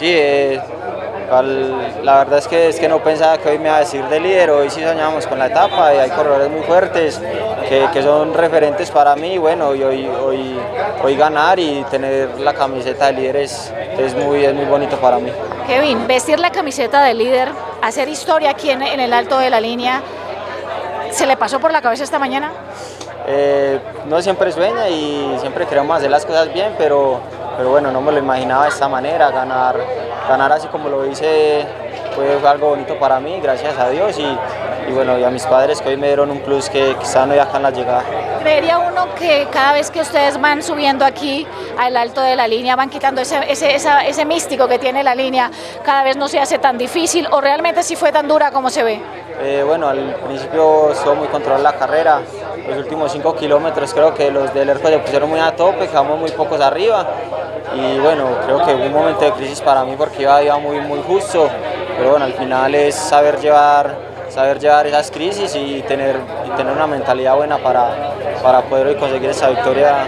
Sí, eh, la verdad es que, es que no pensaba que hoy me iba a decir de líder, hoy sí soñamos con la etapa y hay corredores muy fuertes que, que son referentes para mí bueno, y hoy, hoy, hoy ganar y tener la camiseta de líder es, es, muy, es muy bonito para mí. Kevin, vestir la camiseta de líder, hacer historia aquí en, en el alto de la línea, ¿se le pasó por la cabeza esta mañana? Eh, no siempre sueña y siempre queremos hacer las cosas bien, pero, pero bueno, no me lo imaginaba de esta manera, ganar, ganar así como lo hice fue algo bonito para mí, gracias a Dios y, bueno, y a mis padres que hoy me dieron un plus que quizá no acá en la llegada. ¿Creería uno que cada vez que ustedes van subiendo aquí al alto de la línea, van quitando ese, ese, esa, ese místico que tiene la línea, cada vez no se hace tan difícil o realmente sí fue tan dura como se ve? Eh, bueno, al principio estuvo muy controlada la carrera, los últimos 5 kilómetros creo que los del ERCO se pusieron muy a tope, quedamos muy pocos arriba. Y bueno, creo que hubo un momento de crisis para mí porque iba, iba muy, muy justo, pero bueno, al final es saber llevar, saber llevar esas crisis y tener, y tener una mentalidad buena para, para poder hoy conseguir esa victoria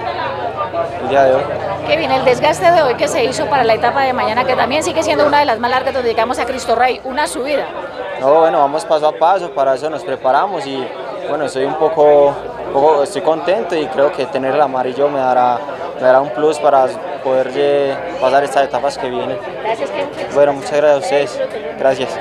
el día de hoy. Kevin, el desgaste de hoy que se hizo para la etapa de mañana, que también sigue siendo una de las más largas donde llegamos a Cristo Rey, una subida. No, bueno, vamos paso a paso, para eso nos preparamos y bueno, estoy un poco, poco estoy contento y creo que tener el amarillo me dará, me dará un plus para poder pasar estas etapas que vienen. Gracias, Kevin. Bueno, muchas gracias a ustedes. Gracias.